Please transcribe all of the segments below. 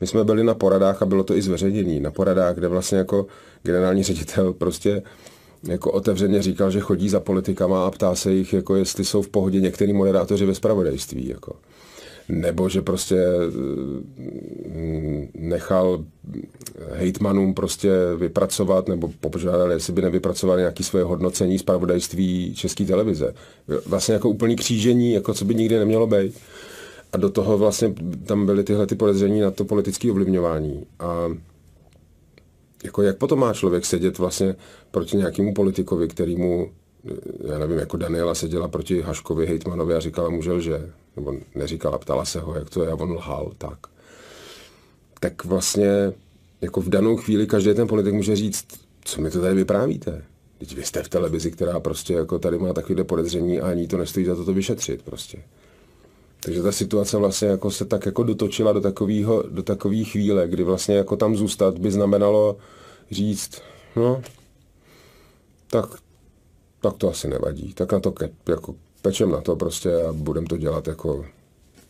My jsme byli na poradách a bylo to i zveřejnění. Na poradách, kde vlastně jako generální ředitel prostě jako otevřeně říkal, že chodí za politikama a ptá se jich, jako jestli jsou v pohodě některý moderátoři ve spravodajství. Jako. Nebo že prostě mm, nechal hejtmanům prostě vypracovat, nebo požádali, jestli by nevypracovali nějaké svoje hodnocení zpravodajství České televize. Vlastně jako úplný křížení, jako co by nikdy nemělo být. A do toho vlastně tam byly tyhle ty podezření na to politické ovlivňování. A jako jak potom má člověk sedět vlastně proti nějakému politikovi, kterýmu, já nevím, jako Daniela seděla proti Haškovi, Hejtmanovi a říkala mu, že lže, nebo neříkala, ptala se ho, jak to je a on lhal, tak. Tak vlastně jako v danou chvíli každý ten politik může říct, co mi to tady vyprávíte. Teď vy jste v televizi, která prostě jako tady má takovýhle podezření a ani to nestojí za to to vyšetřit prostě. Takže ta situace vlastně jako se tak jako dotočila do takového, do takové chvíle, kdy vlastně jako tam zůstat by znamenalo říct, no, tak, tak to asi nevadí. Tak na to ke, jako pečem na to prostě a budem to dělat jako,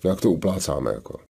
jak to uplácáme jako.